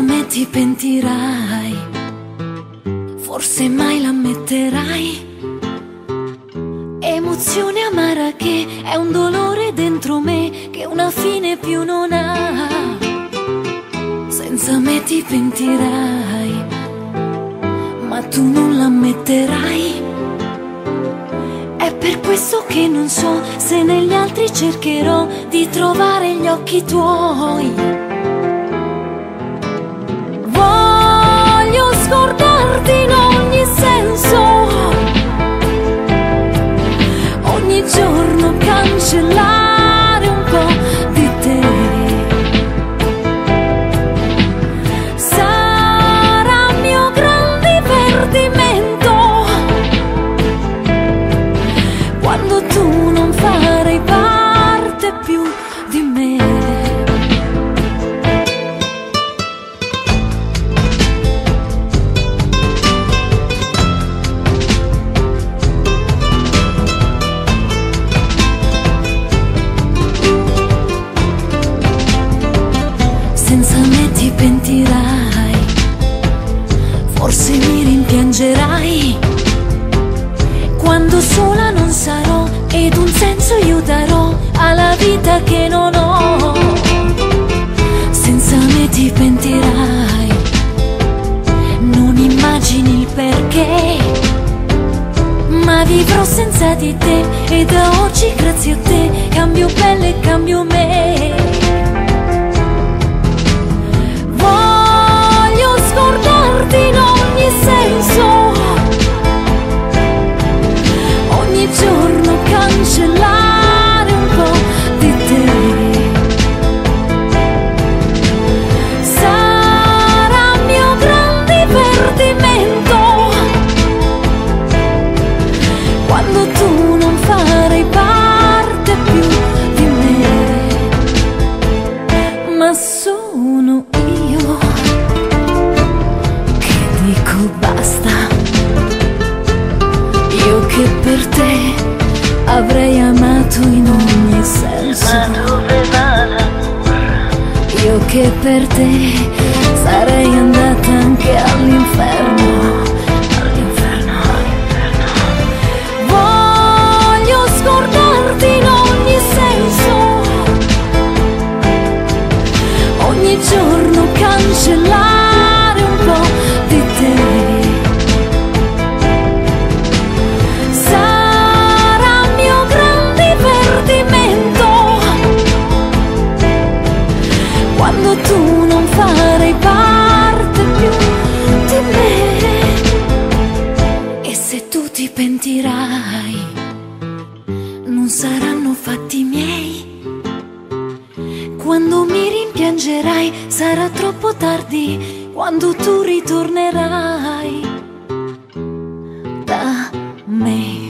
me ti pentirai, forse mai l'ammetterai. Emozione amara che è un dolore dentro me che una fine più non ha. Senza me ti pentirai, ma tu non l'ammetterai. È per questo che non so se negli altri cercherò di trovare gli occhi tuoi. recordarte io darò alla vita che non ho. Senza me ti pentirai, non immagini il perché. Ma vivrò senza di te e da oggi grazie a te cambio pelle e cambio me. Basta. Io che per te avrei amato in ogni senso. Io che per te pentirai, non saranno fatti miei. Quando mi rimpiangerai sarà troppo tardi quando tu ritornerai da me.